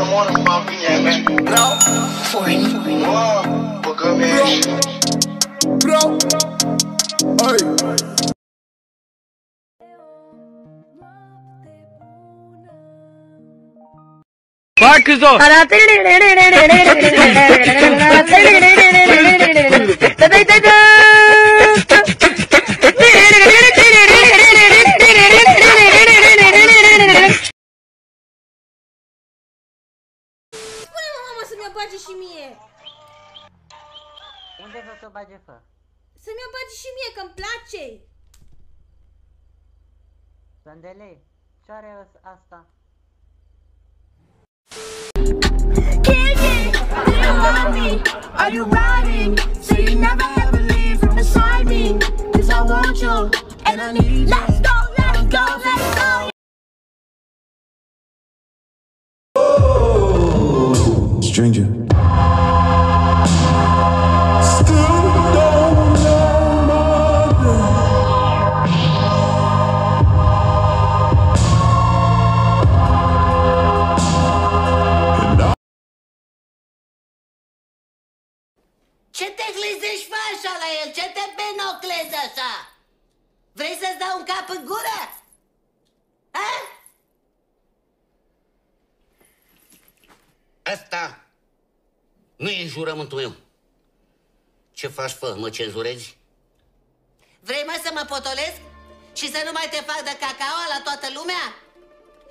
someone about me, yeah, man. Bro, foreign, foreign. Whoa, good man. Bro, bro. hey. Fuck is. ce are asta? Are you riding? You never ever leave from beside me. Cause I want you and I need you. Let's go, let's go, let's go. Stranger. Ce te glizești, fă așa la el? Ce te binoclezi așa? Vrei să-ți dau un cap în gură? Ha? Asta nu e jurământul meu. Ce faci, fă? Mă cenzurezi? Vrei mă să mă potolesc? Și să nu mai te fac de cacao la toată lumea?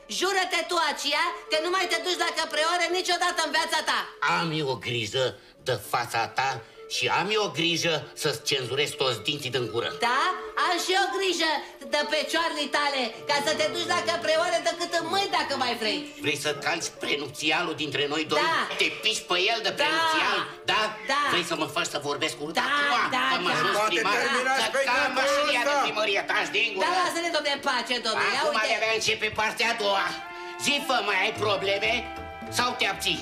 Jură-te tu aceea că nu mai te duci la căpreoare niciodată în viața ta Am eu o grijă de fața ta și am eu o grijă să-ți cenzurez toți dinții din gură. Da? Am și eu grijă de pecioarele tale Ca să te duci la căpreoare decât în mâini dacă mai vrei Vrei să calci prenupțialul dintre noi doi? Da. Te piși pe el de prenupțial? Da? Da. Vrei să mă faci să vorbesc urât Da, acum? da, că mă da. ajuns Poate primar? terminați Că pe cam capul mașinia de ăsta. primărie, taci din Da, gură. lasă-ne, domne, în pace, domnule Ia Acum uite de-abia începe partea a doua. Zi, fă, mai ai probleme sau te abții?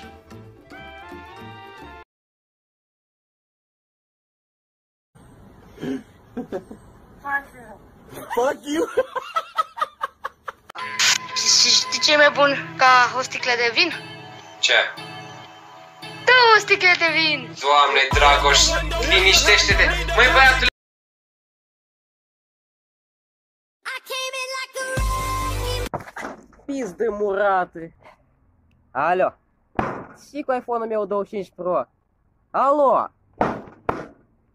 Fuck you. Fuck you. știi ce e mai bun ca o sticlă de vin? Ce? Două sticle de vin! Doamne, Dragoș, liniștește-te! Măi, băiatul, pizde murate. Alo. Și cu iPhone-ul meu 25 Pro. Alo.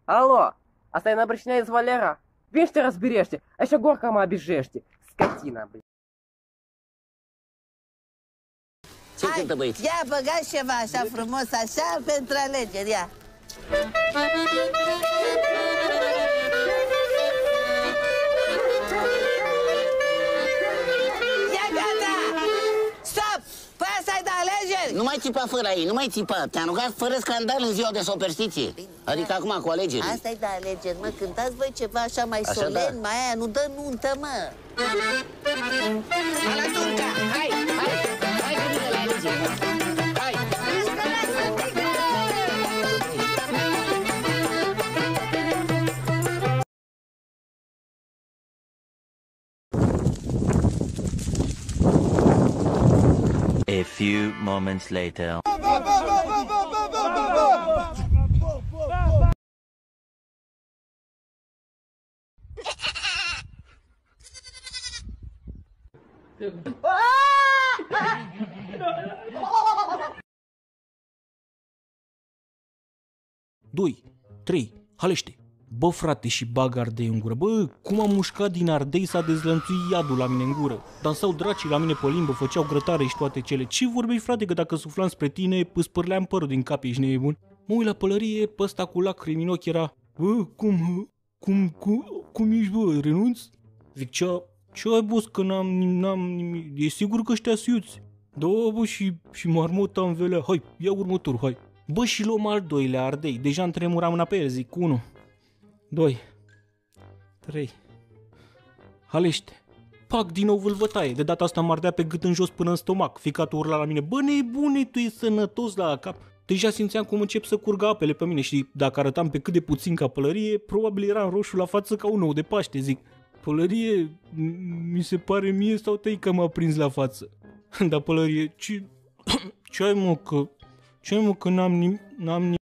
Alo. Asta e набрачная из Валера? Видишь, ты разберешься, а еще горка мă обижешься. Скотина, блин. Ce cântă, băieți? Ia băgați ceva așa frumos, așa, pentru alegeri, de alegeri? Nu mai țipa fără ei, nu mai țipa. Te-am rugat fără scandal în ziua de superstiție. Adică acum cu alegeri. Asta e de alegeri, mă, cântați voi ceva așa mai Așa, solemn, da. mai aia, nu dă nuntă, mă La tunca! Hai, hai, hai cu mine la alegeri. Hai! A few moments later. Doi, trei, halește. Bă, frate, și bag ardei în gură. Bă, cum am mușcat din ardei s-a dezlănțuit iadul la mine în gură. Dansau dracii la mine pe limbă, făceau grătare și toate cele. Ce vorbești, frate, că dacă suflam spre tine, îți părleam părul din cap, ești nebun? Mă uit la pălărie, pe ăsta cu lacrimi în ochi era... Bă, cum, cum, cum, cum ești, bă, renunți? Zic, ce, ce ai bus că n-am, n-am nimic? E sigur că ăștia siuți? Da, bă, și, și marmota în velea. Hai, ia următorul, hai. Bă, și luăm al doilea ardei. Deja îmi tremura mâna pe el, zic, 1, 2, 3. Halește. Pac, din nou vâlvătaie. De data asta mă ardea pe gât în jos până în stomac. Ficatul urla la mine. Bă, nebune, tu e sănătos la cap. Deja simțeam cum încep să curgă apele pe mine și dacă arătam pe cât de puțin ca pălărie, probabil eram roșu la față ca un ou de Paște, zic. Pălărie, m- mi se pare mie sau tăi că m-a prins la față. Dar pălărie, ce, Ce ai mă că... Ce ai mă că n-am nim... N-am nim...